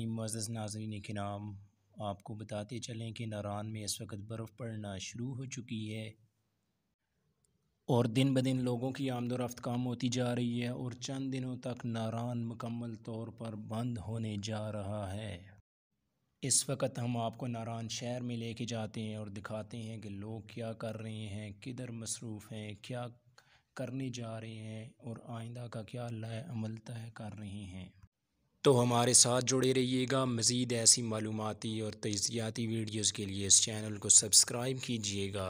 बसमीम मज़ नाजरीन के नाम आपको बताते चलें कि नारान में इस वक्त बर्फ़ पड़ना शुरू हो चुकी है और दिन ब दिन लोगों की आमदोरफ्त कम होती जा रही है और चंद दिनों तक नारान मुकम्मल तौर पर बंद होने जा रहा है। इस वक्त हम आपको नारान शहर में लेके जाते हैं और दिखाते हैं कि लोग क्या कर रहे हैं, किधर मसरूफ़ हैं, क्या करने जा रहे हैं और आइंदा का क्या अमल तय कर रहे हैं। तो हमारे साथ जुड़े रहिएगा मज़ीद ऐसी मालूमती और तजियाती वीडियोज़ के लिए इस चैनल को सब्सक्राइब कीजिएगा.